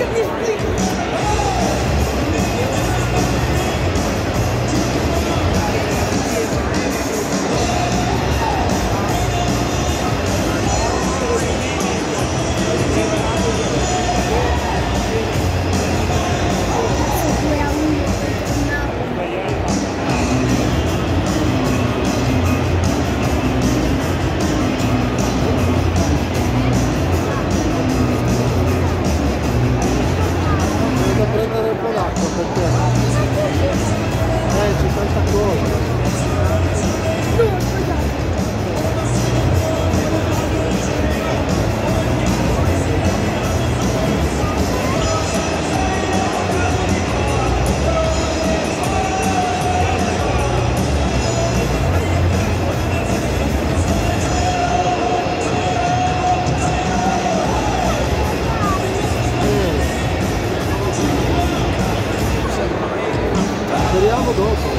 Can you? Adriano Rodolfo.